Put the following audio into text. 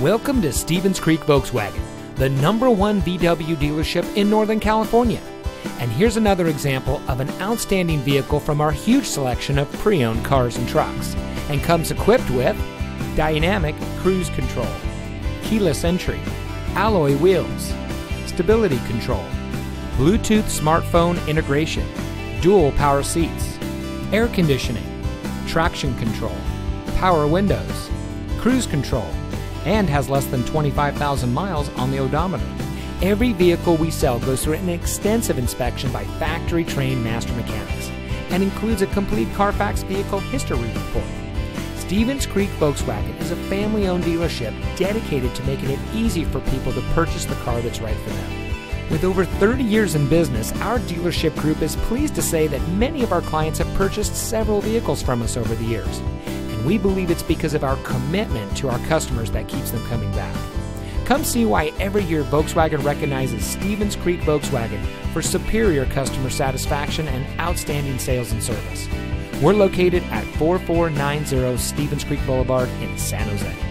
Welcome to Stevens Creek Volkswagen, the number one VW dealership in Northern California. And here's another example of an outstanding vehicle from our huge selection of pre owned cars and trucks. And comes equipped with dynamic cruise control, keyless entry, alloy wheels, stability control, Bluetooth smartphone integration, dual power seats, air conditioning, traction control, power windows, cruise control and has less than 25,000 miles on the odometer. Every vehicle we sell goes through an extensive inspection by factory trained master mechanics and includes a complete Carfax vehicle history report. Stevens Creek Volkswagen is a family owned dealership dedicated to making it easy for people to purchase the car that's right for them. With over 30 years in business, our dealership group is pleased to say that many of our clients have purchased several vehicles from us over the years and we believe it's because of our commitment to our customers that keeps them coming back. Come see why every year Volkswagen recognizes Stevens Creek Volkswagen for superior customer satisfaction and outstanding sales and service. We're located at 4490 Stevens Creek Boulevard in San Jose.